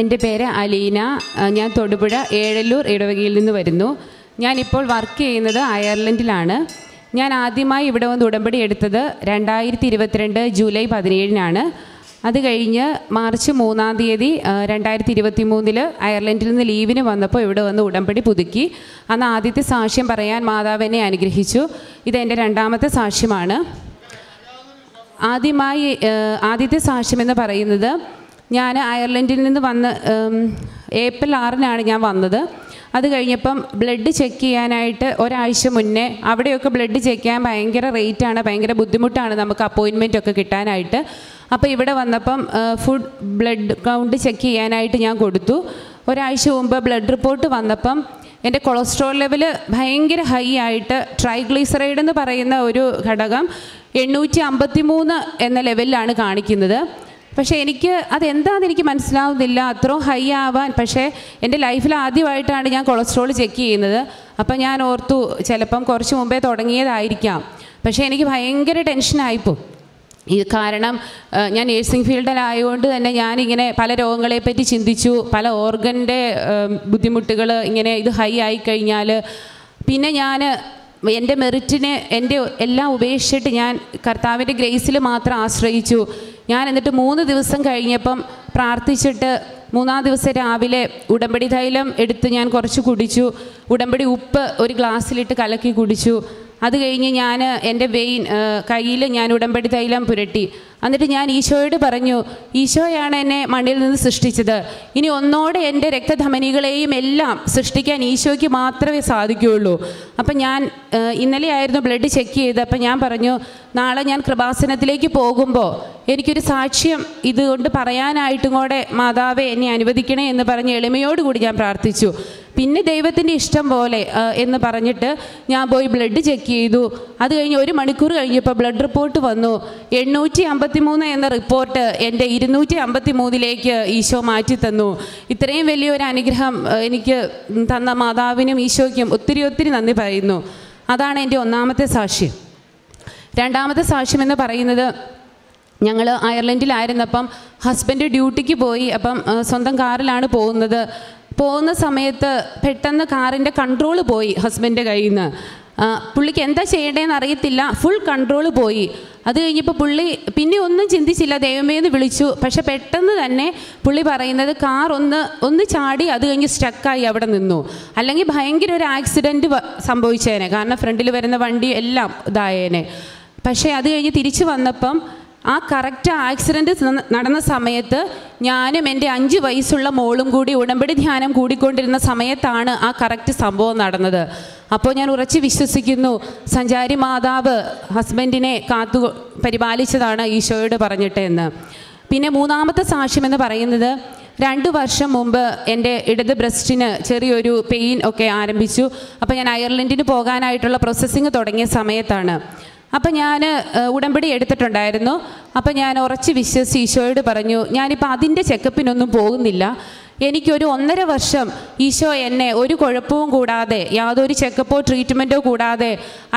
എന്റെ പേര് അലീന. ഞാൻ തൊടുപുഴ ഏഴല്ലൂർ ഇടവകയിൽ നിന്ന് വരുന്നു. ഞാനിപ്പോൾ വർക്ക് ചെയ്യുന്നത് അയർലൻഡിലാണ്. ഞാൻ ആദ്യമായി ഇവിടെ വന്ന് ഉടമ്പടി എടുത്തത് രണ്ടായിരത്തി ഇരുപത്തിരണ്ട് ജൂലൈ പതിനേഴിനാണ്. അത് കഴിഞ്ഞ് മാർച്ച് മൂന്നാം തീയതി രണ്ടായിരത്തി ഇരുപത്തി മൂന്നിൽ അയർലൻഡിൽ നിന്ന് ലീവിന് വന്നപ്പോൾ ഇവിടെ വന്ന് ഉടമ്പടി പുതുക്കി. അന്ന് ആദ്യത്തെ സാക്ഷ്യം പറയാൻ മാതാവ് എന്നെ അനുഗ്രഹിച്ചു. ഇതെന്റെ രണ്ടാമത്തെ സാക്ഷ്യമാണ്. ആദ്യമായി ആദ്യത്തെ സാക്ഷ്യമെന്ന് പറയുന്നത് ഞാൻ അയർലൻഡിൽ നിന്ന് വന്ന് ഏപ്രിൽ ആറിനാണ് ഞാൻ വന്നത്. അത് കഴിഞ്ഞപ്പം ബ്ലഡ് ചെക്ക് ചെയ്യാനായിട്ട് ഒരാഴ്ച മുന്നേ അവിടെയൊക്കെ ബ്ലഡ് ചെക്ക് ചെയ്യാൻ ഭയങ്കര റേറ്റാണ് ഭയങ്കര ബുദ്ധിമുട്ടാണ് നമുക്ക് അപ്പോയിൻമെന്റ് ഒക്കെ കിട്ടാനായിട്ട്. അപ്പോൾ ഇവിടെ വന്നപ്പം ഫുഡ് ബ്ലഡ് കൗണ്ട് ചെക്ക് ചെയ്യാനായിട്ട് ഞാൻ കൊടുത്തു. ഒരാഴ്ച മുമ്പ് ബ്ലഡ് റിപ്പോർട്ട് വന്നപ്പം എന്റെ കൊളസ്ട്രോൾ ലെവൽ ഭയങ്കര ഹൈ ആയിട്ട് ട്രൈഗ്ലിസറൈഡ് എന്ന് പറയുന്ന ഒരു ഘടകം എണ്ണൂറ്റി അമ്പത്തി മൂന്ന് എന്ന ലെവലിലാണ് കാണിക്കുന്നത്. പക്ഷേ എനിക്ക് അതെന്താണെന്ന് എനിക്ക് മനസ്സിലാവുന്നില്ല. അത്രയും ഹൈ ആവാൻ പക്ഷേ എന്റെ ലൈഫിൽ ആദ്യമായിട്ടാണ് ഞാൻ കൊളസ്ട്രോൾ ചെക്ക് ചെയ്യുന്നത്. അപ്പം ഞാൻ ഓർത്തു ചിലപ്പം കുറച്ച് മുമ്പേ തുടങ്ങിയതായിരിക്കാം. പക്ഷേ എനിക്ക് ഭയങ്കര ടെൻഷനായിപ്പോൾ ഈ കാരണം ഞാൻ നേഴ്സിംഗ് ഫീൽഡിലായതുകൊണ്ട് തന്നെ ഞാനിങ്ങനെ പല രോഗങ്ങളെപ്പറ്റി ചിന്തിച്ചു. പല ഓർഗന്റെ ബുദ്ധിമുട്ടുകൾ ഇങ്ങനെ ഇത് ഹൈ ആയി കഴിഞ്ഞാൽ. പിന്നെ ഞാൻ എന്റെ മെറിറ്റിനെ എന്റെ എല്ലാം ഉപേക്ഷിച്ചിട്ട് ഞാൻ കർത്താവിന്റെ ഗ്രേസിൽ മാത്രം ആശ്രയിച്ചു. ഞാൻ എന്നിട്ട് മൂന്ന് ദിവസം കഴിഞ്ഞപ്പം പ്രാർത്ഥിച്ചിട്ട് മൂന്നാം ദിവസം രാവിലെ ഉടമ്പടി തൈലം എടുത്ത് ഞാൻ കുറച്ച് കുടിച്ചു. ഉടമ്പടി ഉപ്പ് ഒരു ഗ്ലാസ്സിലിട്ട് കലക്കി കുടിച്ചു. അത് കഴിഞ്ഞ് ഞാൻ എന്റെ വെയിൻ കയ്യിൽ ഞാൻ ഉടമ്പടി തൈലം പുരട്ടി. എന്നിട്ട് ഞാൻ ഈശോയോട് പറഞ്ഞു ഈശോയാണ് എന്നെ മണ്ണിൽ നിന്ന് സൃഷ്ടിച്ചത്. ഇനി ഒന്നോടെ എന്റെ രക്തധമനികളെയും എല്ലാം സൃഷ്ടിക്കാൻ ഈശോയ്ക്ക് മാത്രമേ സാധിക്കുകയുള്ളൂ. അപ്പം ഞാൻ ഇന്നലെയായിരുന്നു ബ്ലഡ് ചെക്ക് ചെയ്ത് അപ്പം ഞാൻ പറഞ്ഞു നാളെ ഞാൻ കൃപാസനത്തിലേക്ക് പോകുമ്പോൾ എനിക്കൊരു സാക്ഷ്യം ഇതുകൊണ്ട് പറയാനായിട്ടും കൂടെ മാതാവെ എന്നെ അനുവദിക്കണേ എന്ന് പറഞ്ഞ് എളിമയോടുകൂടി ഞാൻ പ്രാർത്ഥിച്ചു. പിന്നെ ദൈവത്തിന്റെ ഇഷ്ടം പോലെ എന്ന് പറഞ്ഞിട്ട് ഞാൻ പോയി ബ്ലഡ് ചെക്ക് ചെയ്തു. അത് കഴിഞ്ഞ് ഒരു മണിക്കൂർ കഴിഞ്ഞപ്പോൾ ബ്ലഡ് റിപ്പോർട്ട് വന്നു. എണ്ണൂറ്റി അമ്പത്തി മൂന്ന് എന്ന റിപ്പോർട്ട് എന്റെ ഇരുന്നൂറ്റി അമ്പത്തി മൂന്നിലേക്ക് ഈശോ മാറ്റി തന്നു. ഇത്രയും വലിയൊരു അനുഗ്രഹം എനിക്ക് തന്ന മാതാവിനും ഈശോയ്ക്കും ഒത്തിരി ഒത്തിരി നന്ദി പറയുന്നു. അതാണ് എന്റെ ഒന്നാമത്തെ സാക്ഷ്യം. രണ്ടാമത്തെ സാക്ഷ്യം എന്ന് പറയുന്നത് ഞങ്ങൾ അയർലൻഡിലായിരുന്നപ്പം ഹസ്ബൻഡ് ഡ്യൂട്ടിക്ക് പോയി അപ്പം സ്വന്തം കാറിലാണ് പോകുന്നത്. പോകുന്ന സമയത്ത് പെട്ടെന്ന് കാറിന്റെ കൺട്രോൾ പോയി ഹസ്ബൻഡിന്റെ കയ്യിൽ നിന്ന് പുള്ളിക്ക് എന്താ ചെയ്യേണ്ടതെന്ന് അറിയത്തില്ല. ഫുൾ കൺട്രോൾ പോയി. അത് കഴിഞ്ഞപ്പോൾ പുള്ളി പിന്നെ ഒന്നും ചിന്തിച്ചില്ല. ദൈവമേ എന്ന് വിളിച്ചു. പക്ഷെ പെട്ടെന്ന് തന്നെ പുള്ളി പറയുന്നത് കാർ ഒന്ന് ഒന്ന് ചാടി അത് കഴിഞ്ഞ് സ്റ്റക്കായി അവിടെ നിന്നു. അല്ലെങ്കിൽ ഭയങ്കര ഒരു ആക്സിഡന്റ് സംഭവിച്ചേനെ. കാരണം ഫ്രണ്ടിൽ വരുന്ന വണ്ടി എല്ലാം ഇതായേനെ. പക്ഷേ അത് കഴിഞ്ഞ് തിരിച്ചു വന്നപ്പം ആ കറക്റ്റ് ആക്സിഡന്റ് നടന്ന സമയത്ത് ഞാനും എന്റെ അഞ്ച് വയസ്സുള്ള മോളും കൂടി ഉടമ്പടി ധ്യാനം കൂടിക്കൊണ്ടിരുന്ന സമയത്താണ് ആ കറക്റ്റ് സംഭവം നടന്നത്. അപ്പോൾ ഞാൻ ഉറച്ച് വിശ്വസിക്കുന്നു സഞ്ചാരി മാതാവ് ഹസ്ബൻഡിനെ കാത്തു പരിപാലിച്ചതാണ് ഈശോയോട് പറഞ്ഞിട്ട് എന്ന് പിന്നെ മൂന്നാമത്തെ സാക്ഷ്യം എന്ന് പറയുന്നത് രണ്ട് വർഷം മുമ്പ് എന്റെ ഇടത് ബ്രസ്റ്റിന് ചെറിയൊരു പെയിൻ ഒക്കെ ആരംഭിച്ചു. അപ്പോൾ ഞാൻ അയർലൻഡിന് പോകാനായിട്ടുള്ള പ്രോസസ്സിങ് തുടങ്ങിയ സമയത്താണ്. അപ്പം ഞാൻ ഉടമ്പടി എടുത്തിട്ടുണ്ടായിരുന്നു. അപ്പം ഞാൻ ഉറച്ച് വിശ്വസിച്ച് ഈശോയോട് പറഞ്ഞു ഞാനിപ്പോൾ അതിന്റെ ചെക്കപ്പിനൊന്നും പോകുന്നില്ല. എനിക്കൊരു ഒന്നര വർഷം ഈശോ എന്നെ ഒരു കുഴപ്പവും കൂടാതെ യാതൊരു ചെക്കപ്പോ ട്രീറ്റ്മെന്റോ കൂടാതെ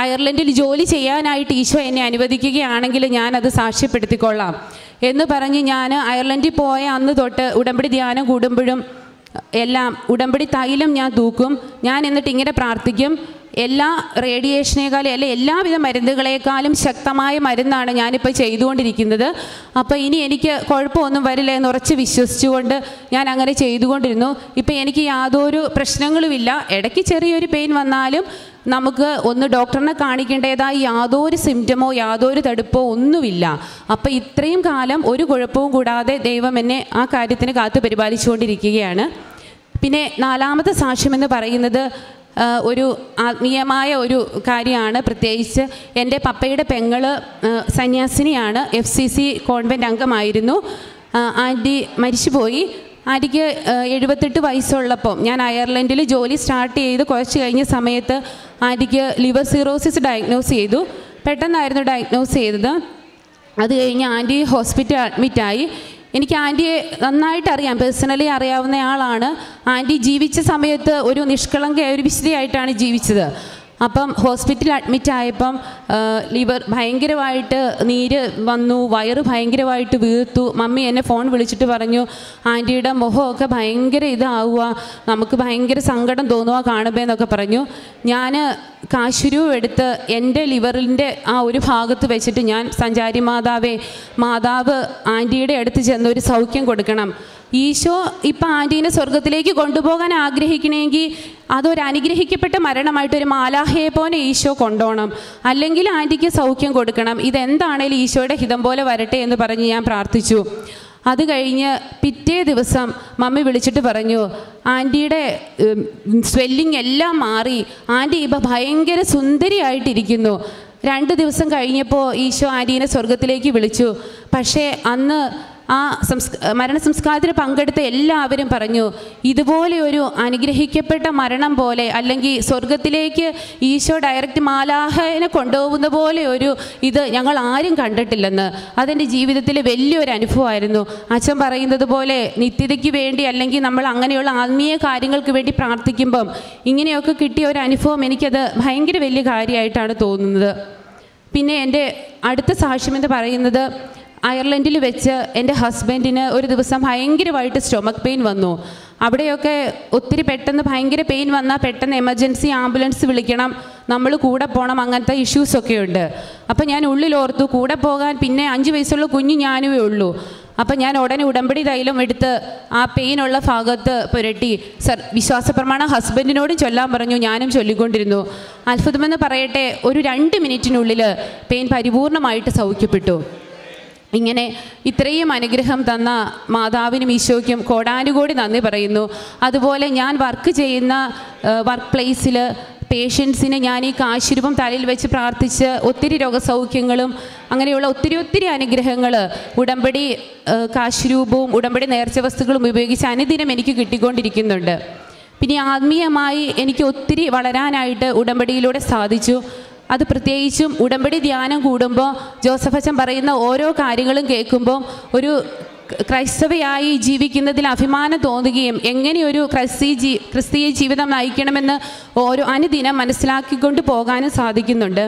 അയർലൻഡിൽ ജോലി ചെയ്യാനായിട്ട് ഈശോ എന്നെ അനുവദിക്കുകയാണെങ്കിൽ ഞാനത് സാക്ഷ്യപ്പെടുത്തിക്കൊള്ളാം. എന്ന് പറഞ്ഞ് ഞാൻ അയർലൻഡിൽ പോയ അന്ന് തൊട്ട് ഉടമ്പടി ധ്യാനം കൂടുമ്പോഴും എല്ലാം ഉടമ്പടി തൈലം ഞാൻ തൂക്കും. ഞാൻ എന്നിട്ട് ഇങ്ങനെ പ്രാർത്ഥിക്കും. എല്ലാ റേഡിയേഷനേക്കാളും അല്ലെ എല്ലാവിധ മരുന്നുകളെക്കാളും ശക്തമായ മരുന്നാണ് ഞാനിപ്പോൾ ചെയ്തുകൊണ്ടിരിക്കുന്നത്. അപ്പോൾ ഇനി എനിക്ക് കുഴപ്പമൊന്നും വരില്ല എന്ന് ഉറച്ച് വിശ്വസിച്ചുകൊണ്ട് ഞാൻ അങ്ങനെ ചെയ്തുകൊണ്ടിരുന്നു. ഇപ്പോൾ എനിക്ക് യാതൊരു പ്രശ്നങ്ങളുമില്ല. ഇടയ്ക്ക് ചെറിയൊരു പെയിൻ വന്നാലും നമുക്ക് ഒന്ന് ഡോക്ടറിനെ കാണിക്കേണ്ടതായ യാതൊരു സിംറ്റമോ യാതൊരു തടുപ്പോ ഒന്നുമില്ല. അപ്പോൾ ഇത്രയും കാലം ഒരു കുഴപ്പവും കൂടാതെ ദൈവം എന്നെ ആ കാര്യത്തിന് കാത്തു പരിപാലിച്ചുകൊണ്ടിരിക്കുകയാണ്. പിന്നെ നാലാമത്തെ സാക്ഷ്യമെന്ന് പറയുന്നത് ഒരു ആത്മീയമായ ഒരു കാര്യമാണ്. പ്രത്യേകിച്ച് എന്റെ പപ്പയുടെ പെങ്ങൾ സന്യാസിനിയാണ് എഫ് സി സി കോൺവെന്റ് അംഗമായിരുന്നു. ആന്റി മരിച്ചുപോയി. ആന്റിക്ക് എഴുപത്തെട്ട് വയസ്സുള്ളപ്പോൾ ഞാൻ അയർലൻഡിൽ ജോലി സ്റ്റാർട്ട് ചെയ്ത് കുറച്ച് കഴിഞ്ഞ സമയത്ത് ആന്റിക്ക് ലിവർ സിറോസിസ് ഡയഗ്നോസ് ചെയ്തു. പെട്ടെന്നായിരുന്നു ഡയഗ്നോസ് ചെയ്തത്. അത് കഴിഞ്ഞ് ആന്റി ഹോസ്പിറ്റൽ അഡ്മിറ്റായി. എനിക്ക് ആന്റിയെ നന്നായിട്ട് അറിയാം പേഴ്സണലി അറിയാവുന്ന ആളാണ്. ആന്റി ജീവിച്ച സമയത്ത് ഒരു നിഷ്കളങ്കയായ ഒരു വിശുദ്ധയായിട്ടാണ് ജീവിച്ചത്. അപ്പം ഹോസ്പിറ്റലിൽ അഡ്മിറ്റ് ആയപ്പം ലിവർ ഭയങ്കരമായിട്ട് നീര് വന്നു വയറ് ഭയങ്കരമായിട്ട് വീർത്തു. മമ്മി എന്നെ ഫോൺ വിളിച്ചിട്ട് പറഞ്ഞു ആന്റിയുടെ മുഖമൊക്കെ ഭയങ്കര ഇതാവുക നമുക്ക് ഭയങ്കര സങ്കടം തോന്നുക കാണുമ്പോൾ എന്നൊക്കെ പറഞ്ഞു. ഞാൻ കാശുരു എടുത്ത് എന്റെ ലിവറിന്റെ ആ ഒരു ഭാഗത്ത് വെച്ചിട്ട് ഞാൻ സഞ്ചാരി മാതാവേ മാതാവ് ആന്റിയുടെ അടുത്ത് ചെന്ന് ഒരു സൗഖ്യം കൊടുക്കണം. ഈശോ ഇപ്പം ആന്റീനെ സ്വർഗത്തിലേക്ക് കൊണ്ടുപോകാൻ ആഗ്രഹിക്കണമെങ്കിൽ അതൊരു അനുഗ്രഹിക്കപ്പെട്ട മരണമായിട്ട് ഒരു മാലാഹയെ പോലെ ഈശോ കൊണ്ടോണം. അല്ലെങ്കിൽ ആന്റിക്ക് സൗഖ്യം കൊടുക്കണം. ഇതെന്താണേലും ഈശോയുടെ ഹിതം പോലെ വരട്ടെ എന്ന് പറഞ്ഞ് ഞാൻ പ്രാർത്ഥിച്ചു. അത് കഴിഞ്ഞ് പിറ്റേ ദിവസം മമ്മി വിളിച്ചിട്ട് പറഞ്ഞു ആന്റിയുടെ സ്വെല്ലിംഗ് എല്ലാം മാറി. ആന്റി ഇപ്പം ഭയങ്കര സുന്ദരിയായിട്ടിരിക്കുന്നു. രണ്ട് ദിവസം കഴിഞ്ഞപ്പോൾ ഈശോ ആന്റീനെ സ്വർഗത്തിലേക്ക് വിളിച്ചു. പക്ഷേ അന്ന് ആ സംസ് മരണ സംസ്കാരത്തിന് പങ്കെടുത്ത എല്ലാവരും പറഞ്ഞു ഇതുപോലെ ഒരു അനുഗ്രഹിക്കപ്പെട്ട മരണം പോലെ അല്ലെങ്കിൽ സ്വർഗത്തിലേക്ക് ഈശോ ഡയറക്റ്റ് മാലാഹനെ കൊണ്ടുപോകുന്ന പോലെ ഒരു ഇത് ഞങ്ങൾ ആരും കണ്ടിട്ടില്ലെന്ന്. അതെന്റെ ജീവിതത്തിൽ വലിയൊരു അനുഭവമായിരുന്നു. അച്ഛൻ പറയുന്നത് പോലെ നിത്യതയ്ക്ക് വേണ്ടി അല്ലെങ്കിൽ നമ്മൾ അങ്ങനെയുള്ള ആത്മീയ കാര്യങ്ങൾക്ക് വേണ്ടി പ്രാർത്ഥിക്കുമ്പം ഇങ്ങനെയൊക്കെ കിട്ടിയ ഒരു അനുഭവം എനിക്കത് ഭയങ്കര വലിയ കാര്യമായിട്ടാണ് തോന്നുന്നത്. പിന്നെ എന്റെ അടുത്ത സാക്ഷ്യം എന്ന് പറയുന്നത് അയർലൻഡിൽ വെച്ച് എന്റെ ഹസ്ബൻഡിന് ഒരു ദിവസം ഭയങ്കരമായിട്ട് സ്റ്റൊമക്ക് പെയിൻ വന്നു. അവിടെയൊക്കെ ഒത്തിരി പെട്ടെന്ന് ഭയങ്കര പെയിൻ വന്നാൽ പെട്ടെന്ന് എമർജൻസി ആംബുലൻസ് വിളിക്കണം നമ്മൾ കൂടെ പോകണം അങ്ങനത്തെ ഇഷ്യൂസൊക്കെ ഉണ്ട് അപ്പം ഞാൻ ഉള്ളിലോർത്തു കൂടെ പോകാൻ പിന്നെ അഞ്ച് വയസ്സുള്ള കുഞ്ഞു ഞാനുമേ ഉള്ളൂ. അപ്പം ഞാൻ ഉടനെ ഉടമ്പടി തൈലം എടുത്ത് ആ പെയിനുള്ള ഭാഗത്ത് പുരട്ടി. സർ വിശ്വാസ പ്രമാണം ഹസ്ബൻഡിനോടും ചൊല്ലാൻ പറഞ്ഞു ഞാനും ചൊല്ലിക്കൊണ്ടിരുന്നു. അത്ഭുതമെന്ന് പറയട്ടെ ഒരു രണ്ട് മിനിറ്റിനുള്ളിൽ പെയിൻ പരിപൂർണമായിട്ട് സൗഖ്യപ്പെട്ടു. ഇങ്ങനെ ഇത്രയും അനുഗ്രഹം തന്ന മാതാവിനും ഈശോയ്ക്കും കോടാനുകോടി നന്ദി പറയുന്നു. അതുപോലെ ഞാൻ വർക്ക് ചെയ്യുന്ന വർക്ക് പ്ലേസിൽ പേഷ്യൻസിന് ഞാൻ ഈ കാശിരൂപം തലയിൽ വെച്ച് പ്രാർത്ഥിച്ച് ഒത്തിരി രോഗസൗഖ്യങ്ങളും അങ്ങനെയുള്ള ഒത്തിരി ഒത്തിരി അനുഗ്രഹങ്ങൾ ഉടമ്പടി കാശിരൂപവും ഉടമ്പടി നേർച്ച വസ്തുക്കളും ഉപയോഗിച്ച് അനുദിനം എനിക്ക് കിട്ടിക്കൊണ്ടിരിക്കുന്നുണ്ട്. പിന്നെ ആത്മീയമായി എനിക്ക് ഒത്തിരി വളരാനായിട്ട് ഉടമ്പടിയിലൂടെ സാധിച്ചു. അത് പ്രത്യേകിച്ചും ഉടമ്പടി ധ്യാനം കൂടുമ്പോൾ ജോസഫ് അച്ഛൻ പറയുന്ന ഓരോ കാര്യങ്ങളും കേൾക്കുമ്പോൾ ഒരു ക്രൈസ്തവയായി ജീവിക്കുന്നതിൽ അഭിമാനം തോന്നുകയും എങ്ങനെയൊരു ഒരു ക്രിസ്തീയ ജീ ക്രിസ്തീയ ജീവിതം നയിക്കണമെന്ന് ഓരോ അനുദിനം മനസ്സിലാക്കിക്കൊണ്ട് പോകാനും സാധിക്കുന്നുണ്ട്.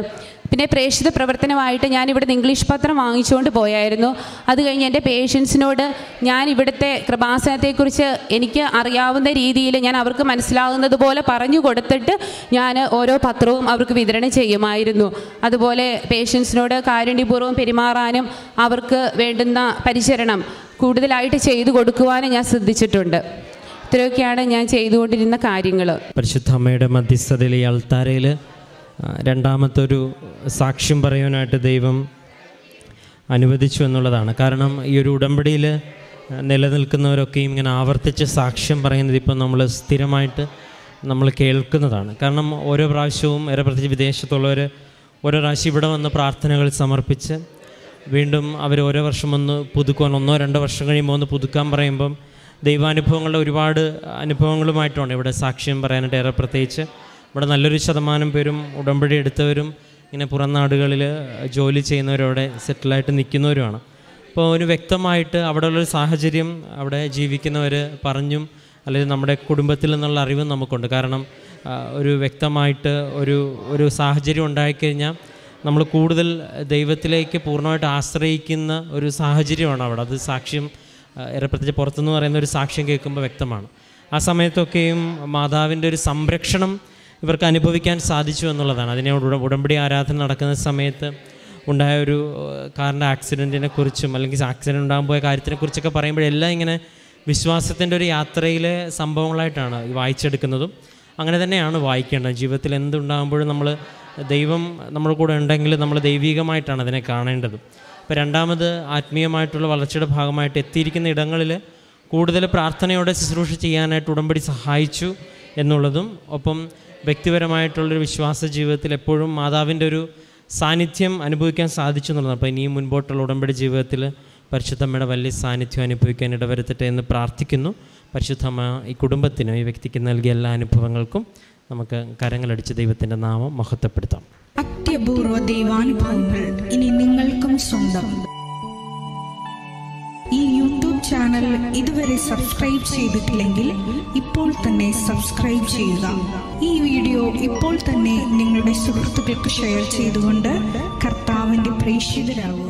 പിന്നെ പ്രേക്ഷിത പ്രവർത്തനമായിട്ട് ഞാൻ ഇവിടുന്ന് ഇംഗ്ലീഷ് പത്രം വാങ്ങിച്ചുകൊണ്ട് പോയായിരുന്നു. അത് കഴിഞ്ഞ് എന്റെ പേഷ്യൻസിനോട് ഞാൻ ഇവിടുത്തെ കൃപാസനത്തെക്കുറിച്ച് എനിക്ക് അറിയാവുന്ന രീതിയിൽ ഞാൻ അവർക്ക് മനസ്സിലാകുന്നത് പോലെ പറഞ്ഞു കൊടുത്തിട്ട് ഞാൻ ഓരോ പത്രവും അവർക്ക് വിതരണം ചെയ്യുമായിരുന്നു. അതുപോലെ പേഷ്യൻസിനോട് കാരുണ്യപൂർവം പെരുമാറാനും അവർക്ക് വേണ്ടുന്ന പരിചരണം കൂടുതലായിട്ട് ചെയ്തു കൊടുക്കുവാനും ഞാൻ ശ്രദ്ധിച്ചിട്ടുണ്ട്. ഇത്രയൊക്കെയാണ് ഞാൻ ചെയ്തുകൊണ്ടിരുന്ന കാര്യങ്ങൾ പരിശുദ്ധ അമ്മയുടെ ഈ അൾത്താരയിൽ രണ്ടാമത്തൊരു സാക്ഷ്യം പറയാനായിട്ട് ദൈവം അനുവദിച്ചു എന്നുള്ളതാണ്. കാരണം ഈ ഒരു ഉടമ്പടിയിൽ നിലനിൽക്കുന്നവരൊക്കെയും ഇങ്ങനെ ആവർത്തിച്ച് സാക്ഷ്യം പറയുന്നത് ഇപ്പം നമ്മൾ സ്ഥിരമായിട്ട് നമ്മൾ കേൾക്കുന്നതാണ്. കാരണം ഓരോ പ്രാവശ്യവും ഏറെ പ്രത്യേകിച്ച് വിദേശത്തുള്ളവർ ഓരോ പ്രാവശ്യം ഇവിടെ വന്ന് പ്രാർത്ഥനകൾ സമർപ്പിച്ച് വീണ്ടും അവർ ഓരോ വർഷം ഒന്ന് പുതുക്കുവാൻ ഒന്നോ രണ്ടോ വർഷം കഴിയുമ്പോൾ ഒന്ന് പുതുക്കാൻ പറയുമ്പം ദൈവാനുഭവങ്ങളുടെ ഒരുപാട് അനുഭവങ്ങളുമായിട്ടാണ് ഇവിടെ സാക്ഷ്യം പറയാനായിട്ട് ഏറെ പ്രത്യേകിച്ച് ഇവിടെ നല്ലൊരു ശതമാനം പേരും ഉടമ്പടി എടുത്തവരും ഇങ്ങനെ പുറം നാടുകളിൽ ജോലി ചെയ്യുന്നവരവിടെ സെറ്റിലായിട്ട് നിൽക്കുന്നവരുമാണ്. അപ്പോൾ ഒരു വ്യക്തമായിട്ട് അവിടെയുള്ളൊരു സാഹചര്യം അവിടെ ജീവിക്കുന്നവർ പറഞ്ഞും അല്ലെങ്കിൽ നമ്മുടെ കുടുംബത്തിൽ നിന്നുള്ള അറിവും നമുക്കുണ്ട്. കാരണം ഒരു വ്യക്തമായിട്ട് ഒരു ഒരു സാഹചര്യം ഉണ്ടായിക്കഴിഞ്ഞാൽ നമ്മൾ കൂടുതൽ ദൈവത്തിലേക്ക് പൂർണമായിട്ട് ആശ്രയിക്കുന്ന ഒരു സാഹചര്യമാണ് അവിടെ. അത് സാക്ഷ്യം പ്രത്യേകിച്ച് പുറത്തുനിന്ന് പറയുന്ന ഒരു സാക്ഷ്യം കേൾക്കുമ്പോൾ വ്യക്തമാണ്. ആ സമയത്തൊക്കെയും മാതാവിന്റെ ഒരു സംരക്ഷണം ഇവർക്ക് അനുഭവിക്കാൻ സാധിച്ചു എന്നുള്ളതാണ്. അതിനെ ഉടമ്പടി ആരാധന നടക്കുന്ന സമയത്ത് ഉണ്ടായ ഒരു കാറിന്റെ ആക്സിഡന്റിനെ കുറിച്ചും അല്ലെങ്കിൽ ആക്സിഡന്റ് ഉണ്ടാകാൻ പോയ കാര്യത്തിനെക്കുറിച്ചൊക്കെ പറയുമ്പോഴെല്ലാം ഇങ്ങനെ വിശ്വാസത്തിന്റെ ഒരു യാത്രയിലെ സംഭവങ്ങളായിട്ടാണ് വായിച്ചെടുക്കുന്നതും. അങ്ങനെ തന്നെയാണ് വായിക്കേണ്ടത്. ജീവിതത്തിൽ എന്തുണ്ടാകുമ്പോഴും നമ്മൾ ദൈവം നമ്മുടെ കൂടെ ഉണ്ടെങ്കിൽ നമ്മൾ ദൈവികമായിട്ടാണ് അതിനെ കാണേണ്ടത്. ഇപ്പോൾ രണ്ടാമത് ആത്മീയമായിട്ടുള്ള വളർച്ചയുടെ ഭാഗമായിട്ട് എത്തിയിരിക്കുന്ന ഇടങ്ങളിൽ കൂടുതൽ പ്രാർത്ഥനയോടെ ശുശ്രൂഷ ചെയ്യാനായിട്ട് ഉടമ്പടി സഹായിച്ചു എന്നുള്ളതും. ഒപ്പം വ്യക്തിപരമായിട്ടുള്ളൊരു വിശ്വാസ ജീവിതത്തിൽ എപ്പോഴും മാതാവിന്റെ ഒരു സാന്നിധ്യം അനുഭവിക്കാൻ സാധിച്ചു എന്നുള്ളതാണ്. അപ്പോൾ ഇനിയും മുൻപോട്ടുള്ള ഉടമ്പടി ജീവിതത്തിൽ പരിശുദ്ധമ്മയുടെ വലിയ സാന്നിധ്യം അനുഭവിക്കാൻ ഇടവരുത്തട്ടെ എന്ന് പ്രാർത്ഥിക്കുന്നു. പരിശുദ്ധമ്മ ഈ കുടുംബത്തിനും ഈ വ്യക്തിക്ക് നൽകിയ എല്ലാ അനുഭവങ്ങൾക്കും നമുക്ക് കരങ്ങളടിച്ച് ദൈവത്തിന്റെ നാമം മഹത്വപ്പെടുത്താം. അത്യപൂർവ ദൈവാനുഭവങ്ങൾ ഇനി നിങ്ങൾക്കും സ്വന്തം. ഈ യൂട്യൂബ് ചാനൽ ഇതുവരെ സബ്സ്ക്രൈബ് ചെയ്തിട്ടില്ലെങ്കിൽ ഇപ്പോൾ തന്നെ സബ്സ്ക്രൈബ് ചെയ്യുക. ഈ വീഡിയോ ഇപ്പോൾ തന്നെ നിങ്ങളുടെ സുഹൃത്തുക്കൾക്ക് ഷെയർ ചെയ്തുകൊണ്ട് കർത്താവിന്റെ പ്രേക്ഷിതരാകുക.